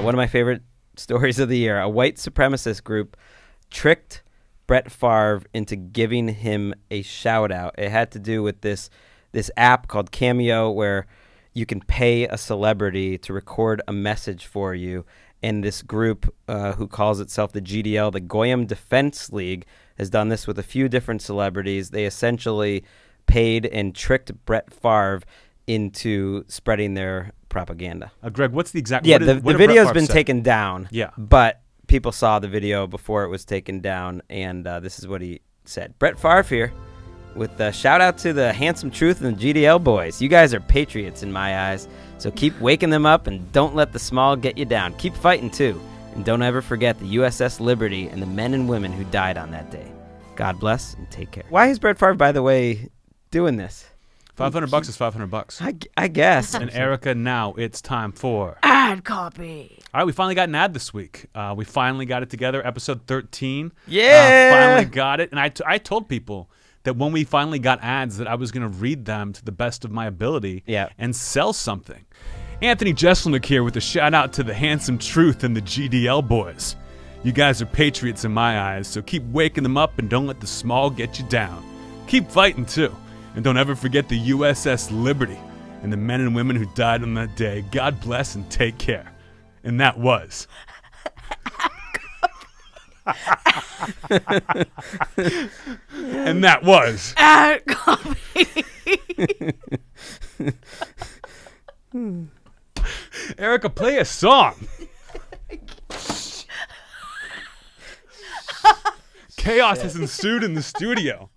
one of my favorite stories of the year. A white supremacist group tricked Brett Favre into giving him a shout out. It had to do with this this app called Cameo where you can pay a celebrity to record a message for you. And this group, uh, who calls itself the GDL, the Goyim Defense League, has done this with a few different celebrities. They essentially paid and tricked Brett Favre into spreading their propaganda. Uh, Greg, what's the exact? Yeah, what did- the, the Brett been taken down. Yeah. But people saw the video before it was taken down, and uh, this is what he said. Brett Favre here with a shout out to the Handsome Truth and the GDL boys. You guys are patriots in my eyes, so keep waking them up and don't let the shlomos get you down. Keep fighting too, and don't ever forget the USS Liberty and the men and women who died on that day. God bless and take care. Why is Brett Favre, by the way, doing this? Five hundred bucks is five hundred bucks. I guess. And Erica, now it's time for. Ad copy. All right, we finally got an ad this week. Uh, we finally got it together. Episode thirteen. Yeah. uh, finally got it. And I, t- I told people that when we finally got ads, that I was going to read them to the best of my ability. Yeah. And sell something. Anthony Jeselnik here with a shout out to the Handsome Truth and the GDL boys. You guys are patriots in my eyes, so keep waking them up and don't let the shlomos get you down. Keep fighting too. And don't ever forget the USS Liberty and the men and women who died on that day. God bless and take care. And that was. and that was. Ad copy. Erica, play a song. Chaos has ensued in the studio.